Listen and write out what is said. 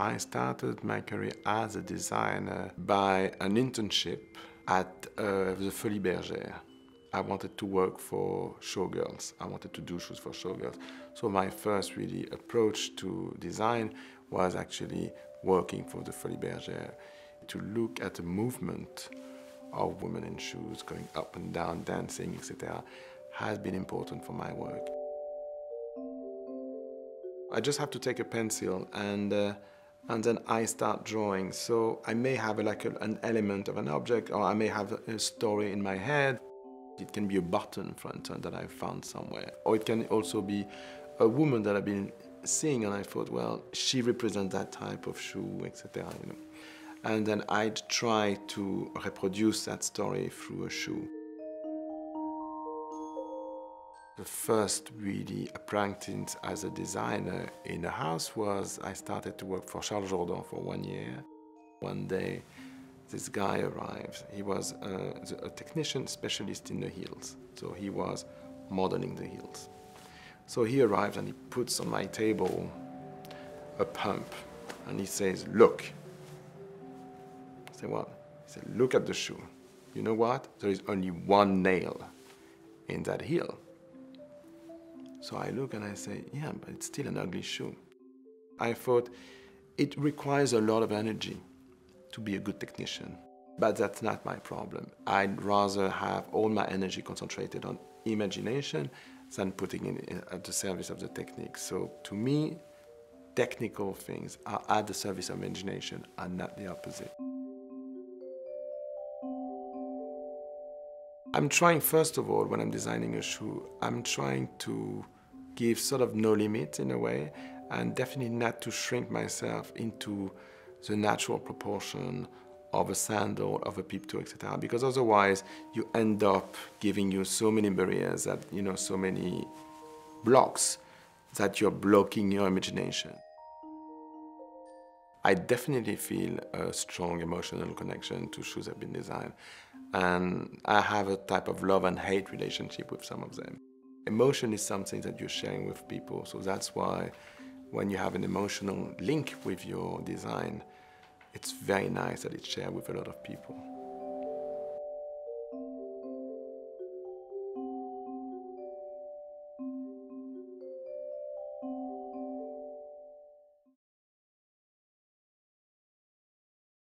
I started my career as a designer by an internship at uh, the Folies Bergère. I wanted to work for showgirls. I wanted to do shoes for showgirls. So my first really approach to design was actually working for the Folies Bergère to look at the movement of women in shoes going up and down, dancing, etc. has been important for my work. I just have to take a pencil and uh, and then I start drawing. So I may have a, like a, an element of an object or I may have a, story in my head. It can be a button, for instance, that I found somewhere. Or it can also be a woman that I've been seeing and I thought, well, she represents that type of shoe, etc. You know. And then I'd try to reproduce that story through a shoe. The first really practice as a designer in a house was I started to work for Charles Jourdan for one year. One day, this guy arrives. He was a, a technician specialist in the heels. So he was modeling the heels. So he arrives and he puts on my table a pump and he says, look. I say, what? He said, look at the shoe. You know what? There is only one nail in that heel. So I look and I say, yeah, but it's still an ugly shoe. I thought it requires a lot of energy to be a good technician, but that's not my problem. I'd rather have all my energy concentrated on imagination than putting it at the service of the technique. So to me, technical things are at the service of imagination and not the opposite. I'm trying, first of all, when I'm designing a shoe, I'm trying to give sort of no limit in a way, and definitely not to shrink myself into the natural proportion of a sandal, of a peep toe, etc. Because otherwise, you end up giving you so many barriers that, you know, so many blocks that you're blocking your imagination. I definitely feel a strong emotional connection to shoes I've been designed. And I have a type of love and hate relationship with some of them. Emotion is something that you're sharing with people, so that's why when you have an emotional link with your design, it's very nice that it's shared with a lot of people.